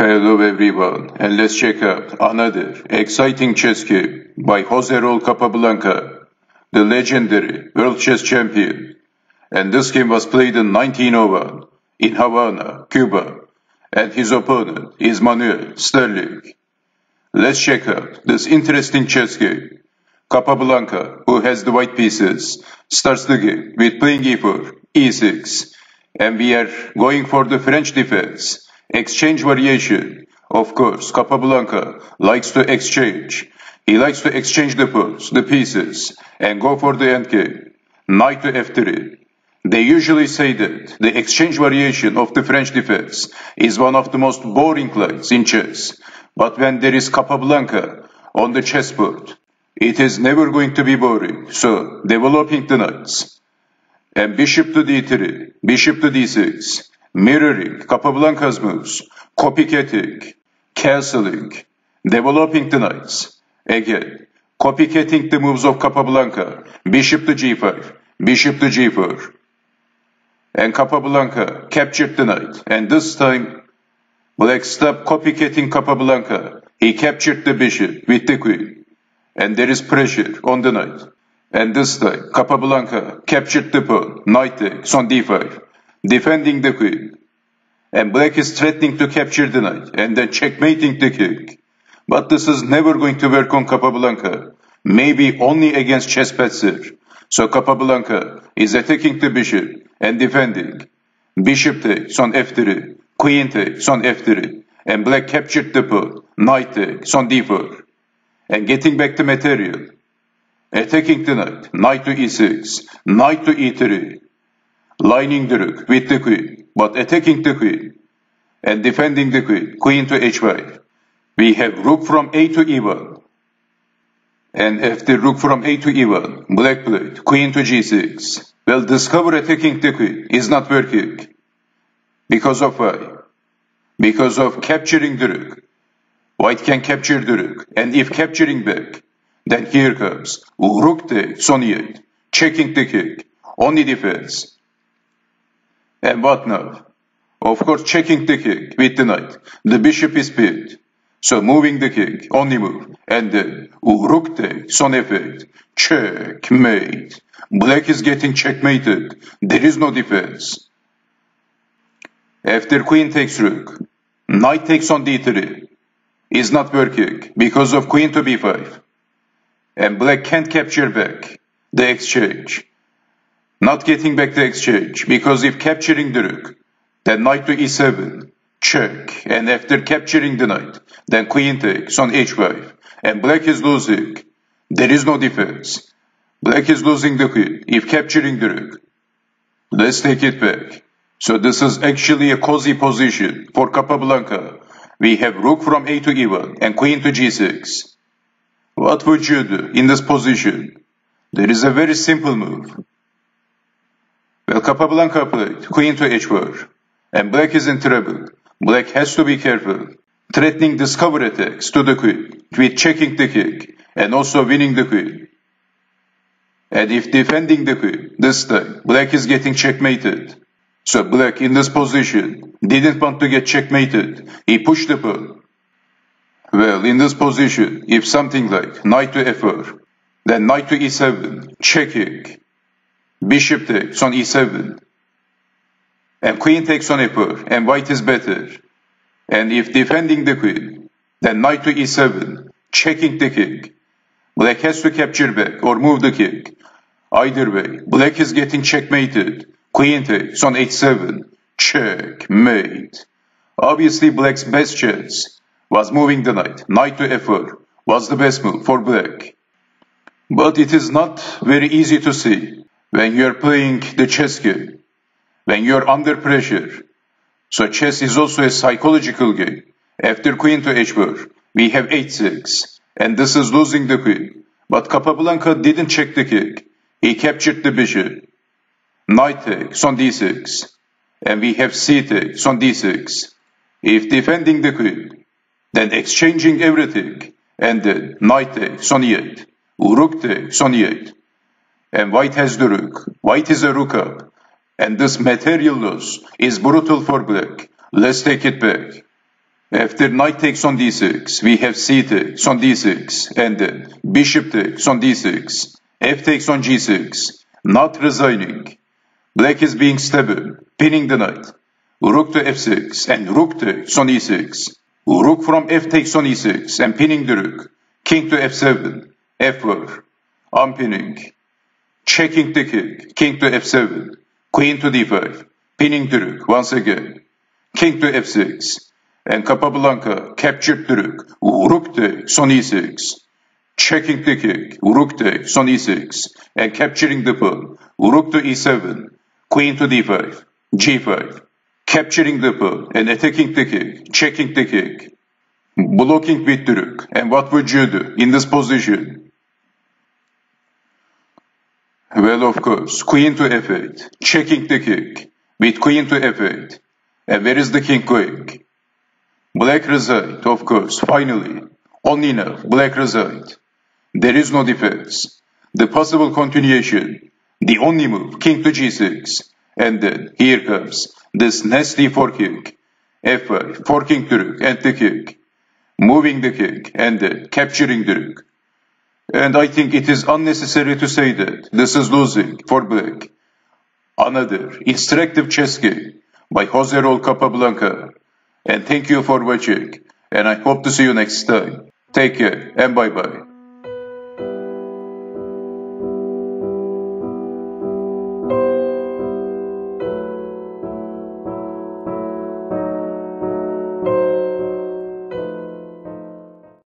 Hello everyone, and let's check out another exciting chess game by Jose Raul Capablanca, the legendary world chess champion. And this game was played in 1901 in Havana, Cuba, and his opponent is Manuel Sterling. Let's check out this interesting chess game. Capablanca, who has the white pieces, starts the game with playing e4, e6, and we are going for the French defense Exchange variation. Of course, Capablanca likes to exchange. He likes to exchange the pawns, the pieces, and go for the endgame. Knight to f3. They usually say that the exchange variation of the French defense is one of the most boring lines in chess. But when there is Capablanca on the chessboard, it is never going to be boring. So, developing the knights. And bishop to d3, bishop to d6, mirroring Capablanca's moves, copycatting, castling, developing the knights. Again, copycatting the moves of Capablanca, bishop to g5, bishop to g4. And Capablanca captured the knight, and this time Black stopped copycatting Capablanca. He captured the bishop with the queen, and there is pressure on the knight. And this time, Capablanca captured the pawn, knight takes on d5 defending the queen. And black is threatening to capture the knight and then checkmating the king. But this is never going to work on Capablanca. Maybe only against chess patzer. So Capablanca is attacking the bishop and defending. Bishop takes on f3, queen takes on f3, and black captured the pawn, knight takes on d4. And getting back the material. Attacking the knight, knight to e6, knight to e3, lining the rook with the queen, but attacking the queen and defending the queen, queen to h5. We have rook from a to e1. And after rook from a to e1, black played queen to g6. Well, discover attacking the queen is not working. Because of why? Because of capturing the rook. White can capture the rook, and if capturing back, then here comes rook takes on e8, checking the king, only defense. And what now? Of course, checking the king with the knight. The bishop is pinned. So moving the king, only move. And then, rook takes on f8. Checkmate. Black is getting checkmated. There is no defense. After queen takes rook, knight takes on d3. Is not working because of queen to b5. And black can't capture back the exchange. Not getting back the exchange, because if capturing the rook, then knight to e7, check, and after capturing the knight, then queen takes on h5, and black is losing. There is no defense. Black is losing the queen if capturing the rook. Let's take it back. So this is actually a cozy position for Capablanca. We have rook from a to e1 and queen to g6. What would you do in this position? There is a very simple move. Well, Capablanca played queen to h4, and black is in trouble. Black has to be careful, threatening discover attacks to the queen, with checking the king, and also winning the queen. And if defending the queen, this time, black is getting checkmated. So black in this position didn't want to get checkmated. He pushed the pawn. Well, in this position, if something like knight to f4, then knight to e7, checking, Bishop takes on e7. And queen takes on e4, and white is better. And if defending the queen, then knight to e7, checking the king. Black has to capture back or move the king. Either way, black is getting checkmated. Queen takes on h7, checkmate. Obviously, black's best chance was moving the knight. Knight to f4 was the best move for black. But it is not very easy to see when you're playing the chess game, when you're under pressure. So chess is also a psychological game. After queen to h4, we have h6, and this is losing the queen. But Capablanca didn't check the king. He captured the bishop. Knight takes on d6, and we have c takes on d6. If defending the queen, then exchanging everything, and then knight takes on e8, rook takes on e8, and white has the rook. White is a rook up. And this material loss is brutal for black. Let's take it back. After knight takes on d6, we have c takes on d6, and then bishop takes on d6, f takes on g6, not resigning. Black is being stubborn, pinning the knight. Rook to f6, and rook takes on e6. Rook from f takes on e6, and pinning the rook. King to f7, f4, unpinning. Checking the king, king to f7, queen to d5, pinning rook once again. King to f6, and Capablanca captured the rook. Takes on e6. Checking the king. Rook takes on e6. And capturing the pawn. Rook to e7. Queen to d5. g5. Capturing the pawn and attacking the king. Checking the king. Blocking with rook. And what would you do in this position? Well, of course, queen to f8, checking the king, with queen to f8. And where is the king going? Black result, of course, finally. Only now, black result. There is no defense. The possible continuation, the only move, king to g6. And then, here comes this nasty forking. f5, forking the rook and the king. Moving the king and then capturing the rook. And I think it is unnecessary to say that this is losing for black. Another instructive chess game by Jose Raul Capablanca. And thank you for watching. And I hope to see you next time. Take care and bye bye.